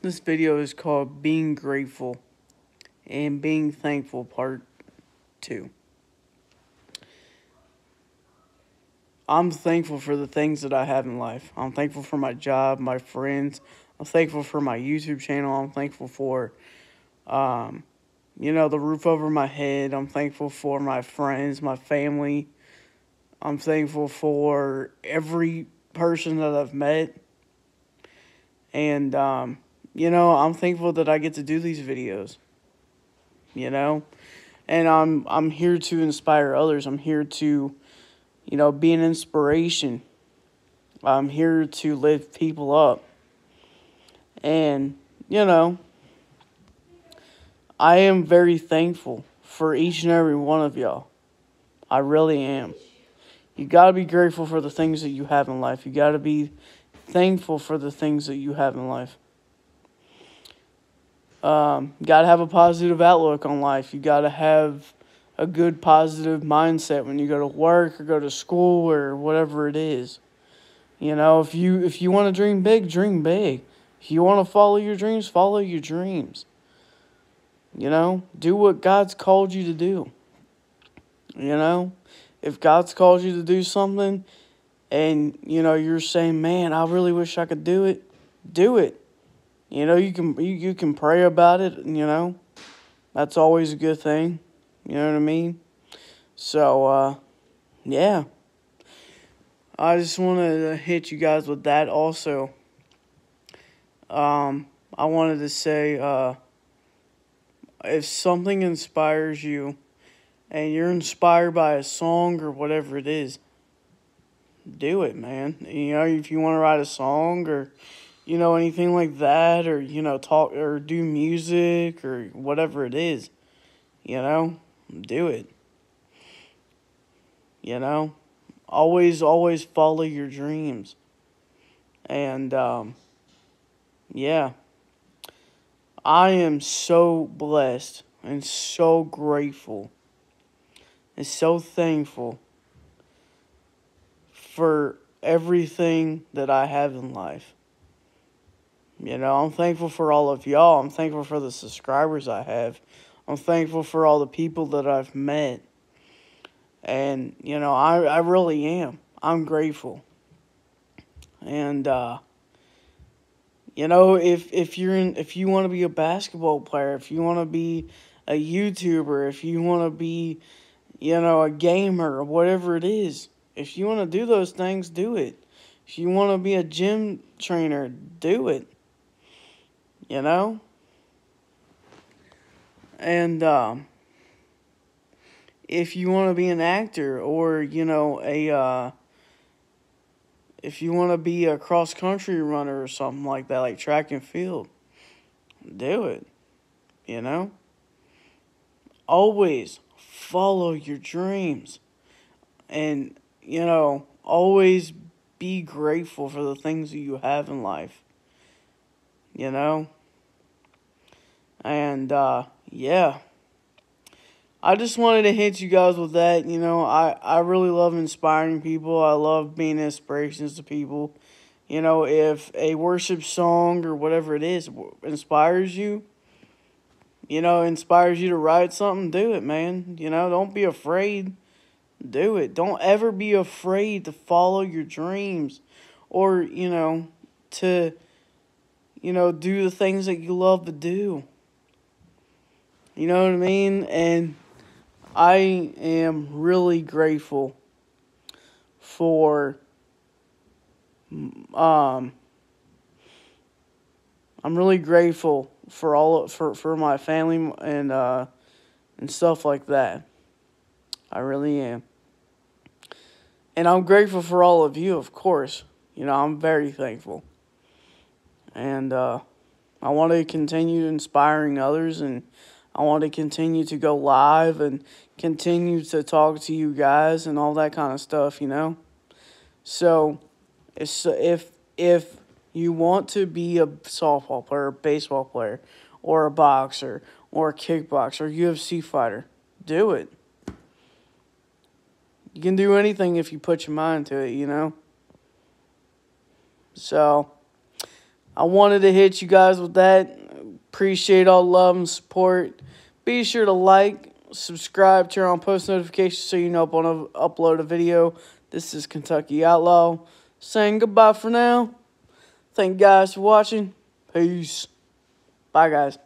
This video is called Being Grateful and Being Thankful Part 2. I'm thankful for the things that I have in life. I'm thankful for my job, my friends. I'm thankful for my YouTube channel. I'm thankful for, um, you know, the roof over my head. I'm thankful for my friends, my family. I'm thankful for every person that I've met. And, um, you know, I'm thankful that I get to do these videos. You know? And I'm I'm here to inspire others. I'm here to you know, be an inspiration. I'm here to lift people up. And, you know, I am very thankful for each and every one of y'all. I really am. You got to be grateful for the things that you have in life. You got to be thankful for the things that you have in life. Um, got to have a positive outlook on life. You got to have a good positive mindset when you go to work or go to school or whatever it is. You know, if you if you want to dream big, dream big. If you want to follow your dreams, follow your dreams. You know, do what God's called you to do. You know, if God's called you to do something and you know you're saying, "Man, I really wish I could do it." Do it. You know, you can you, you can pray about it, you know. That's always a good thing. You know what I mean? So, uh, yeah. I just wanted to hit you guys with that also. Um, I wanted to say, uh, if something inspires you and you're inspired by a song or whatever it is, do it, man. You know, if you want to write a song or, you know, anything like that, or, you know, talk or do music or whatever it is, you know, do it. You know, always, always follow your dreams. And, um, yeah, I am so blessed and so grateful and so thankful for everything that I have in life. You know, I'm thankful for all of y'all. I'm thankful for the subscribers I have. I'm thankful for all the people that I've met. And, you know, I, I really am. I'm grateful. And, uh, you know, if, if you're in, if you want to be a basketball player, if you want to be a YouTuber, if you want to be, you know, a gamer or whatever it is, if you want to do those things, do it. If you want to be a gym trainer, do it. You know? And um, if you want to be an actor or, you know, a uh, if you want to be a cross country runner or something like that, like track and field, do it. You know? Always follow your dreams. And, you know, always be grateful for the things that you have in life. You know? And, uh, yeah. I just wanted to hit you guys with that. You know, I, I really love inspiring people. I love being inspirations to people. You know, if a worship song or whatever it is inspires you, you know, inspires you to write something, do it, man. You know, don't be afraid. Do it. Don't ever be afraid to follow your dreams or, you know, to, you know, do the things that you love to do. You know what I mean? And I am really grateful for um I'm really grateful for all for for my family and uh and stuff like that. I really am. And I'm grateful for all of you, of course. You know, I'm very thankful. And uh I want to continue inspiring others and I want to continue to go live and continue to talk to you guys and all that kind of stuff, you know? So, if if if you want to be a softball player, a baseball player, or a boxer, or a kickboxer, UFC fighter, do it. You can do anything if you put your mind to it, you know? So, I wanted to hit you guys with that. Appreciate all love and support. Be sure to like, subscribe, turn on post notifications so you know when I upload a video. This is Kentucky Outlaw saying goodbye for now. Thank you guys for watching. Peace. Bye, guys.